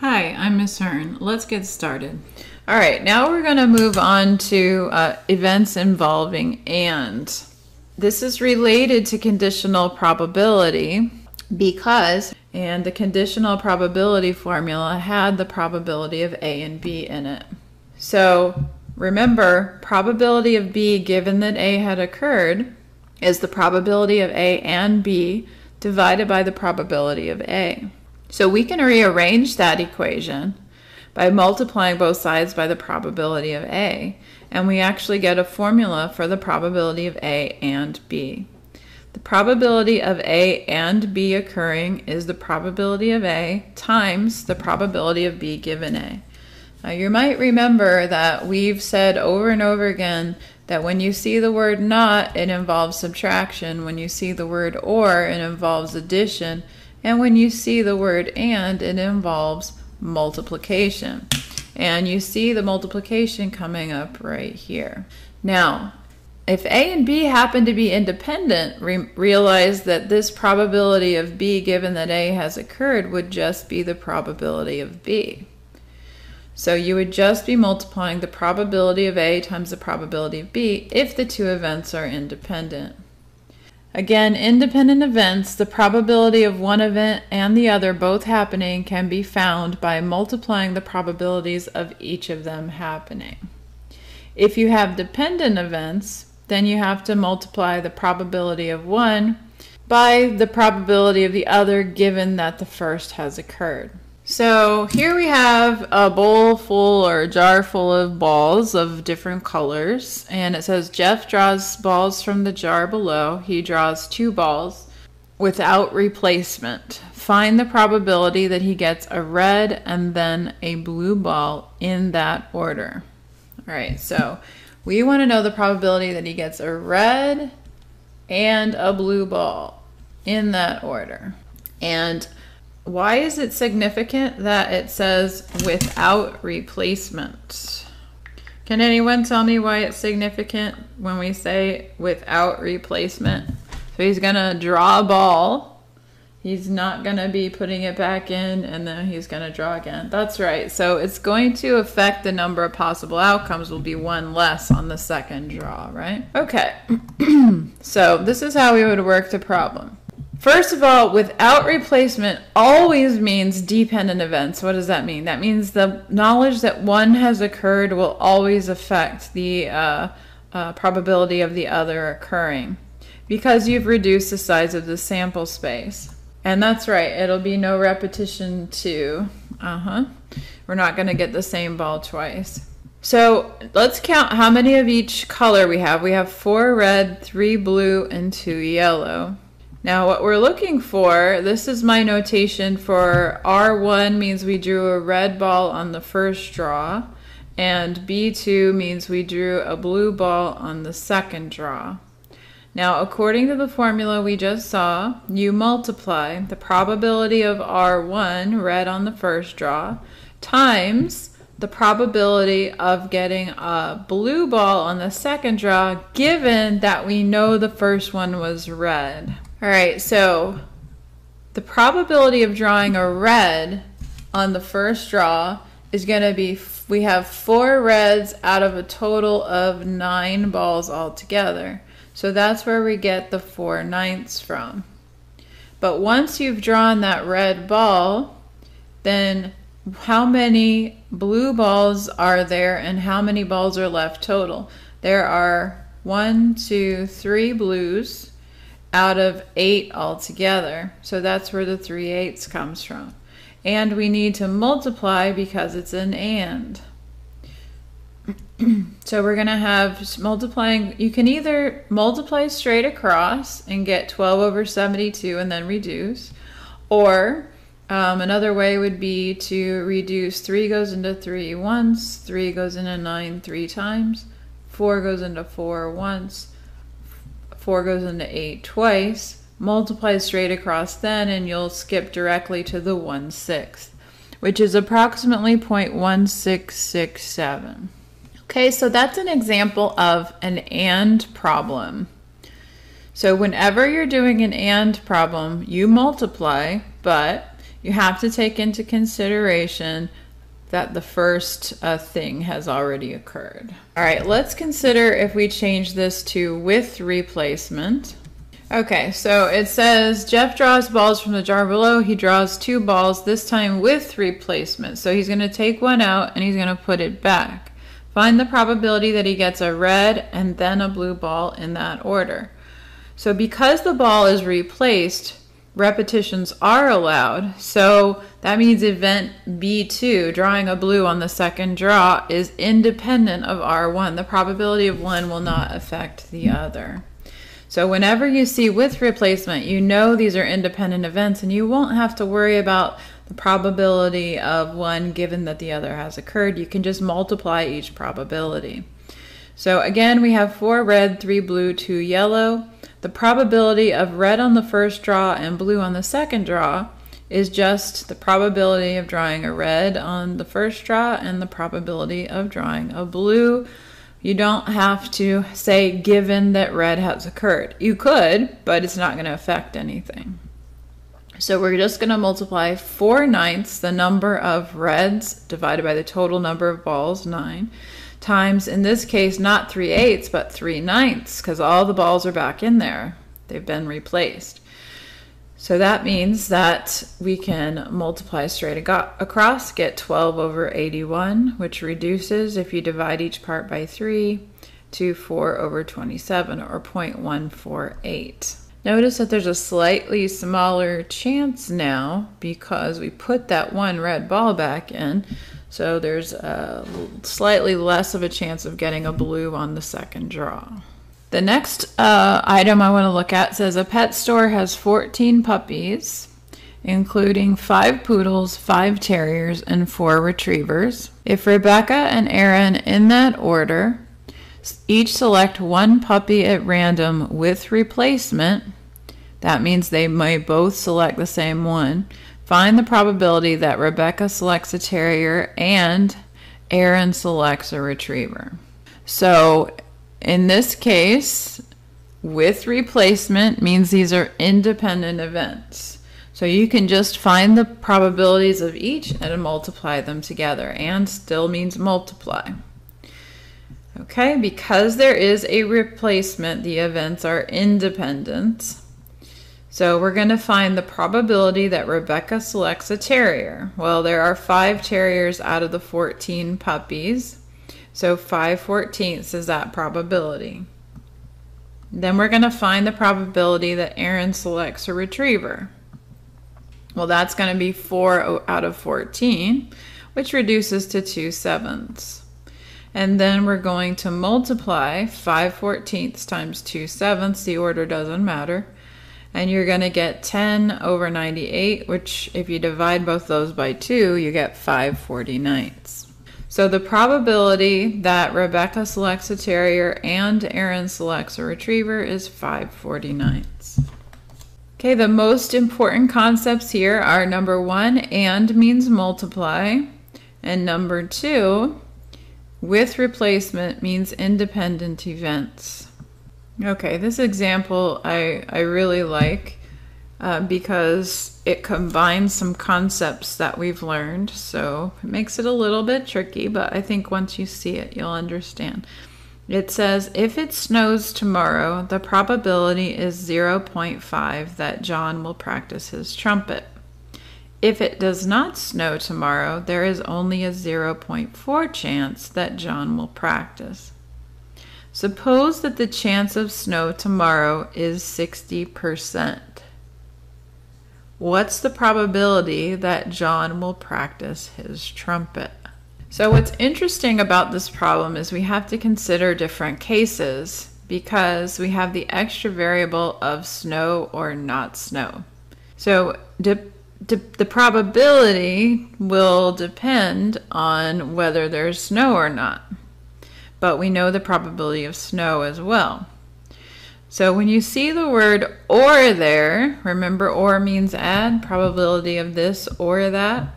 Hi, I'm Miss Hearn. Let's get started. All right, now we're going to move on to uh, events involving and. This is related to conditional probability because, and the conditional probability formula had the probability of A and B in it. So remember, probability of B given that A had occurred is the probability of A and B divided by the probability of A. So we can rearrange that equation by multiplying both sides by the probability of A, and we actually get a formula for the probability of A and B. The probability of A and B occurring is the probability of A times the probability of B given A. Now you might remember that we've said over and over again that when you see the word not, it involves subtraction. When you see the word or, it involves addition. And when you see the word and, it involves multiplication. And you see the multiplication coming up right here. Now, if A and B happen to be independent, re realize that this probability of B given that A has occurred would just be the probability of B. So you would just be multiplying the probability of A times the probability of B if the two events are independent. Again, independent events, the probability of one event and the other both happening can be found by multiplying the probabilities of each of them happening. If you have dependent events, then you have to multiply the probability of one by the probability of the other given that the first has occurred. So here we have a bowl full or a jar full of balls of different colors. And it says Jeff draws balls from the jar below. He draws two balls without replacement. Find the probability that he gets a red and then a blue ball in that order. All right, so we want to know the probability that he gets a red and a blue ball in that order. And why is it significant that it says without replacement? Can anyone tell me why it's significant when we say without replacement? So he's going to draw a ball. He's not going to be putting it back in and then he's going to draw again. That's right. So it's going to affect the number of possible outcomes will be one less on the second draw, right? Okay. so this is how we would work the problem. First of all, without replacement always means dependent events. What does that mean? That means the knowledge that one has occurred will always affect the uh, uh, probability of the other occurring because you've reduced the size of the sample space. And that's right, it'll be no repetition two. Uh-huh. We're not going to get the same ball twice. So let's count how many of each color we have. We have four red, three blue, and two yellow. Now what we're looking for, this is my notation for R1 means we drew a red ball on the first draw, and B2 means we drew a blue ball on the second draw. Now, according to the formula we just saw, you multiply the probability of R1, red on the first draw, times the probability of getting a blue ball on the second draw, given that we know the first one was red. All right, so the probability of drawing a red on the first draw is going to be, we have four reds out of a total of nine balls altogether. So that's where we get the four ninths from. But once you've drawn that red ball, then how many blue balls are there and how many balls are left total? There are one, two, three blues out of eight altogether. So that's where the 3 eighths comes from. And we need to multiply because it's an and. so we're going to have multiplying, you can either multiply straight across and get 12 over 72 and then reduce, or um, another way would be to reduce 3 goes into 3 once, 3 goes into 9 three times, 4 goes into 4 once, 4 goes into 8 twice, multiply straight across then, and you'll skip directly to the 1 sixth, which is approximately 0.1667. Okay, so that's an example of an AND problem. So whenever you're doing an AND problem, you multiply, but you have to take into consideration that the first uh, thing has already occurred. All right, let's consider if we change this to with replacement. Okay, so it says Jeff draws balls from the jar below. He draws two balls, this time with replacement. So he's going to take one out and he's going to put it back. Find the probability that he gets a red and then a blue ball in that order. So because the ball is replaced, repetitions are allowed. So that means event B2, drawing a blue on the second draw, is independent of R1. The probability of one will not affect the other. So whenever you see with replacement, you know these are independent events and you won't have to worry about the probability of one given that the other has occurred. You can just multiply each probability. So again, we have four red, three blue, two yellow. The probability of red on the first draw and blue on the second draw is just the probability of drawing a red on the first draw and the probability of drawing a blue you don't have to say given that red has occurred. You could, but it's not going to affect anything. So we're just going to multiply 4 ninths, the number of reds, divided by the total number of balls, 9, times, in this case, not 3 eighths, but 3 ninths, because all the balls are back in there. They've been replaced. So that means that we can multiply straight across, get 12 over 81, which reduces, if you divide each part by 3, to 4 over 27, or 0.148. Notice that there's a slightly smaller chance now because we put that one red ball back in, so there's a slightly less of a chance of getting a blue on the second draw. The next uh, item I want to look at says a pet store has 14 puppies, including five poodles, five terriers, and four retrievers. If Rebecca and Aaron, in that order, each select one puppy at random with replacement, that means they may both select the same one. Find the probability that Rebecca selects a terrier and Aaron selects a retriever. So in this case, with replacement means these are independent events. So you can just find the probabilities of each and multiply them together. And still means multiply. Okay, because there is a replacement, the events are independent. So we're going to find the probability that Rebecca selects a terrier. Well, there are five terriers out of the 14 puppies. So 5 fourteenths is that probability. Then we're going to find the probability that Aaron selects a retriever. Well, that's going to be 4 out of 14, which reduces to 2 sevenths. And then we're going to multiply 5 fourteenths times 2 sevenths. The order doesn't matter. And you're going to get 10 over 98, which if you divide both those by 2, you get 5 49ths. So the probability that Rebecca selects a terrier and Aaron selects a retriever is 5 49ths. Okay, the most important concepts here are number one, and means multiply, and number two, with replacement means independent events. Okay, this example I, I really like uh, because it combines some concepts that we've learned. So it makes it a little bit tricky, but I think once you see it, you'll understand. It says if it snows tomorrow, the probability is 0.5 that John will practice his trumpet. If it does not snow tomorrow, there is only a 0.4 chance that John will practice. Suppose that the chance of snow tomorrow is 60%. What's the probability that John will practice his trumpet? So, what's interesting about this problem is we have to consider different cases because we have the extra variable of snow or not snow. So, the probability will depend on whether there's snow or not. But we know the probability of snow as well. So when you see the word or there, remember or means add, probability of this or that.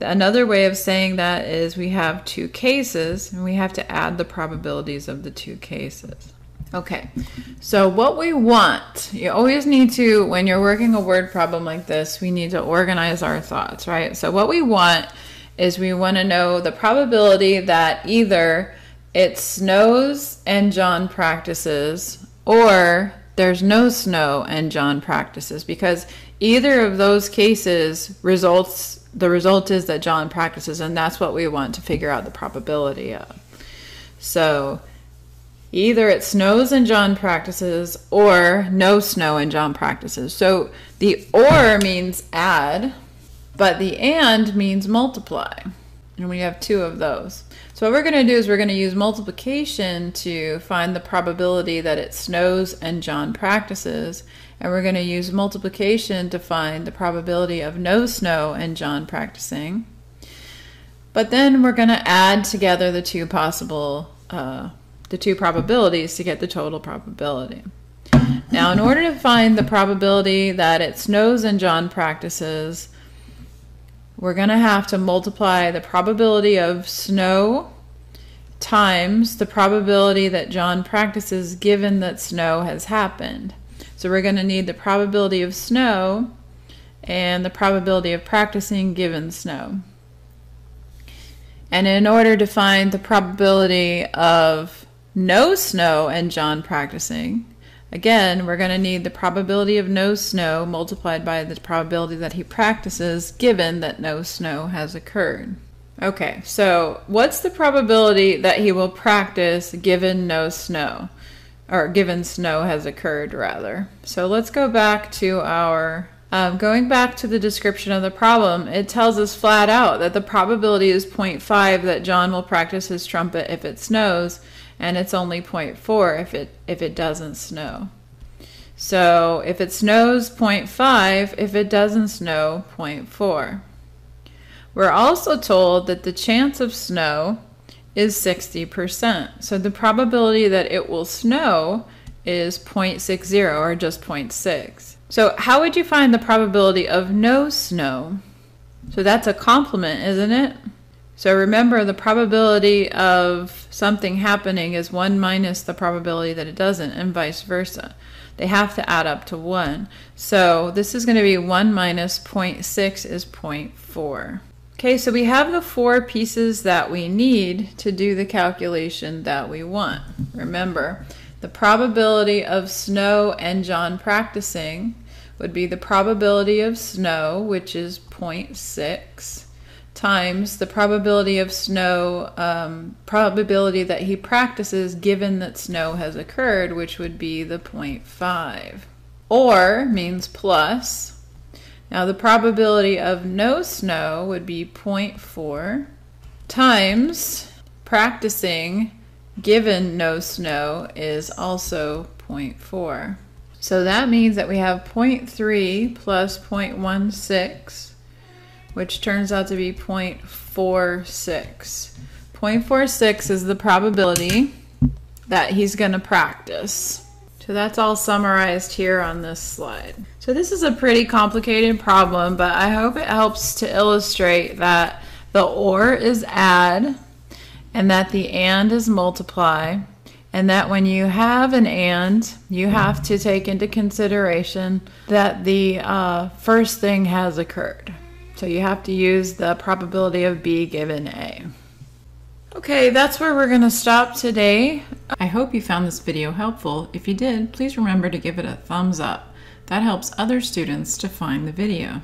Another way of saying that is we have two cases and we have to add the probabilities of the two cases. Okay, so what we want, you always need to, when you're working a word problem like this, we need to organize our thoughts, right? So what we want is we want to know the probability that either it snows and John practices or there's no snow and John practices because either of those cases results the result is that John practices and that's what we want to figure out the probability of. So either it snows and John practices or no snow and John practices. So the or means add, but the and means multiply. And we have two of those. So what we're going to do is we're going to use multiplication to find the probability that it snows and John practices. And we're going to use multiplication to find the probability of no snow and John practicing. But then we're going to add together the two possible uh, the two probabilities to get the total probability. Now, in order to find the probability that it snows and John practices, we're going to have to multiply the probability of snow times the probability that John practices given that snow has happened. So we're going to need the probability of snow and the probability of practicing given snow. And in order to find the probability of no snow and John practicing, again, we're going to need the probability of no snow multiplied by the probability that he practices given that no snow has occurred. Okay, so what's the probability that he will practice given no snow? Or given snow has occurred, rather. So let's go back to our um, going back to the description of the problem, it tells us flat out that the probability is 0.5 that John will practice his trumpet if it snows, and it's only 0.4 if it if it doesn't snow. So if it snows 0.5, if it doesn't snow 0.4. We're also told that the chance of snow is 60%. So the probability that it will snow is 0.60 or just 0.6. So how would you find the probability of no snow? So that's a complement, isn't it? So remember the probability of something happening is 1 minus the probability that it doesn't and vice versa. They have to add up to 1. So this is going to be 1 minus 0.6 is 0.4. Okay, so we have the four pieces that we need to do the calculation that we want. Remember, the probability of snow and John practicing would be the probability of snow, which is 0.6 times the probability of snow, um, probability that he practices given that snow has occurred, which would be the 0.5. Or means plus. Now the probability of no snow would be 0.4 times practicing given no snow is also 0.4. So that means that we have 0.3 plus 0.16 which turns out to be 0.46. 0.46 is the probability that he's going to practice. So that's all summarized here on this slide. So this is a pretty complicated problem, but I hope it helps to illustrate that the OR is add and that the AND is multiply and that when you have an and, you have to take into consideration that the uh, first thing has occurred. So you have to use the probability of B given A. Okay, that's where we're going to stop today. I hope you found this video helpful. If you did, please remember to give it a thumbs up. That helps other students to find the video.